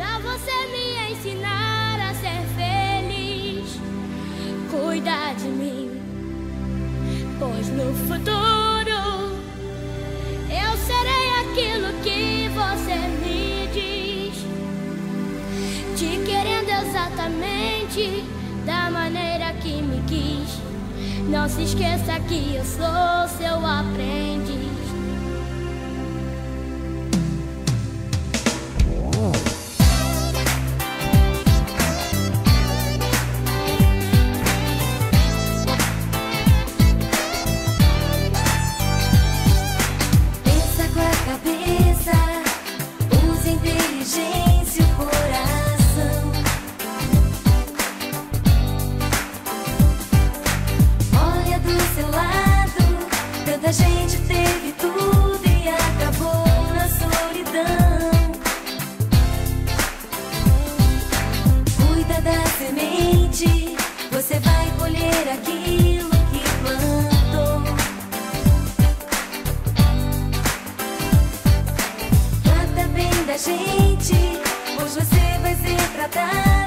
pra você me ensinar a ser feliz. Cuida de mim, pois no futuro eu serei aquilo que você me diz. Te querendo exatamente da maneira que me quis. Não se esqueça que eu sou seu aprendiz. Hoje você vai ser tratado.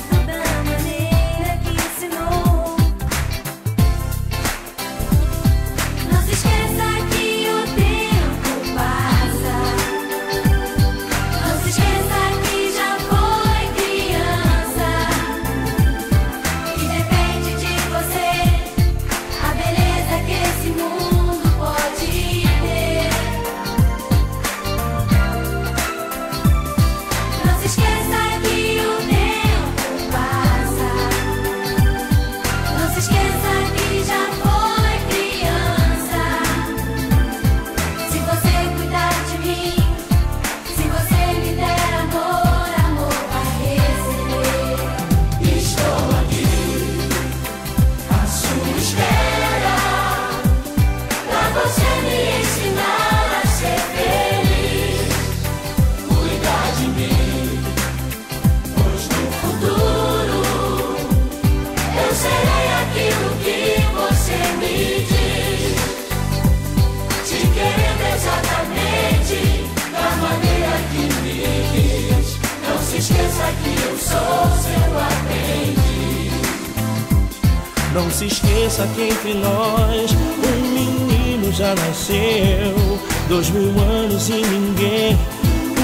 Não se esqueça que entre nós um menino já nasceu. Dois mil anos e ninguém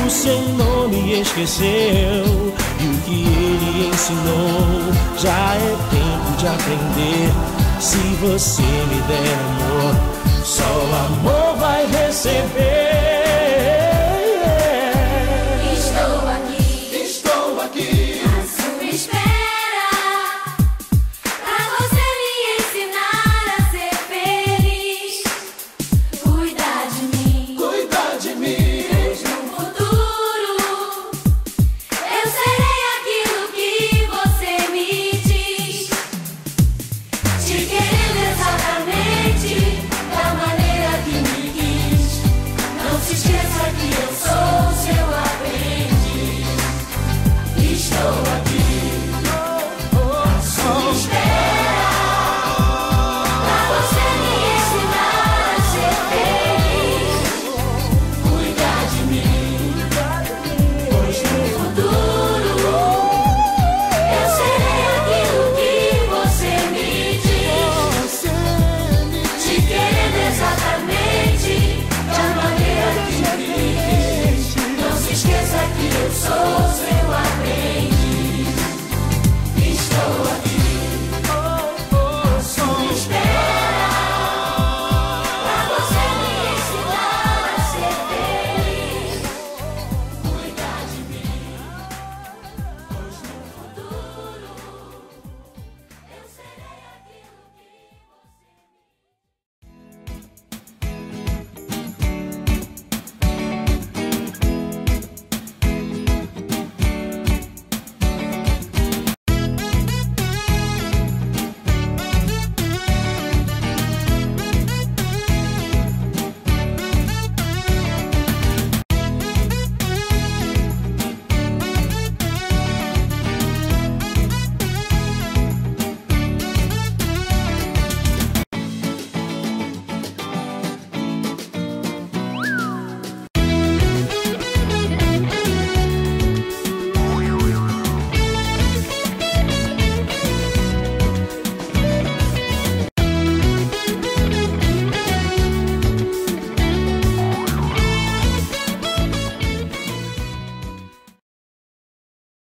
o seu nome esqueceu. E o que ele ensinou já é tempo de aprender. Se você me der amor, só o amor vai receber.